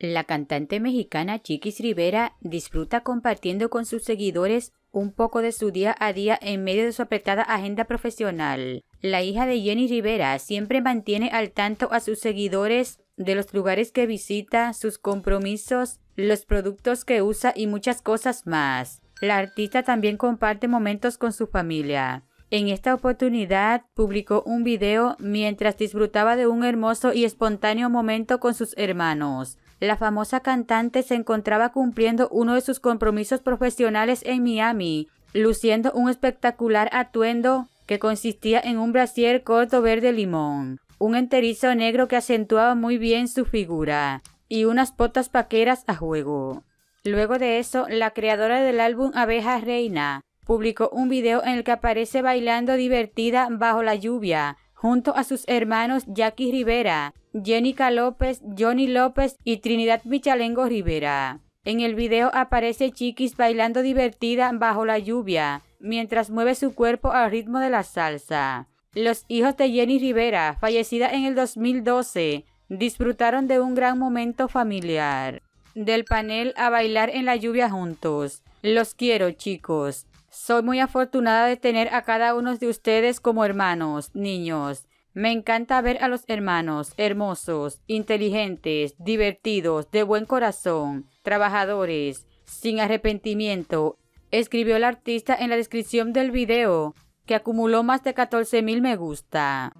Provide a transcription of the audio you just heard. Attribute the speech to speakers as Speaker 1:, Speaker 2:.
Speaker 1: La cantante mexicana Chiquis Rivera disfruta compartiendo con sus seguidores un poco de su día a día en medio de su apretada agenda profesional. La hija de Jenny Rivera siempre mantiene al tanto a sus seguidores de los lugares que visita, sus compromisos, los productos que usa y muchas cosas más. La artista también comparte momentos con su familia. En esta oportunidad publicó un video mientras disfrutaba de un hermoso y espontáneo momento con sus hermanos. La famosa cantante se encontraba cumpliendo uno de sus compromisos profesionales en Miami, luciendo un espectacular atuendo que consistía en un brasier corto verde limón, un enterizo negro que acentuaba muy bien su figura, y unas botas paqueras a juego. Luego de eso, la creadora del álbum Abeja Reina publicó un video en el que aparece bailando divertida bajo la lluvia, junto a sus hermanos Jackie Rivera, Jenica López, Johnny López y Trinidad Michalengo Rivera. En el video aparece Chiquis bailando divertida bajo la lluvia, mientras mueve su cuerpo al ritmo de la salsa. Los hijos de Jenny Rivera, fallecida en el 2012, disfrutaron de un gran momento familiar. Del panel a bailar en la lluvia juntos. Los quiero, chicos. Soy muy afortunada de tener a cada uno de ustedes como hermanos, niños. Me encanta ver a los hermanos hermosos, inteligentes, divertidos, de buen corazón, trabajadores, sin arrepentimiento, escribió el artista en la descripción del video, que acumuló más de 14 mil me gusta.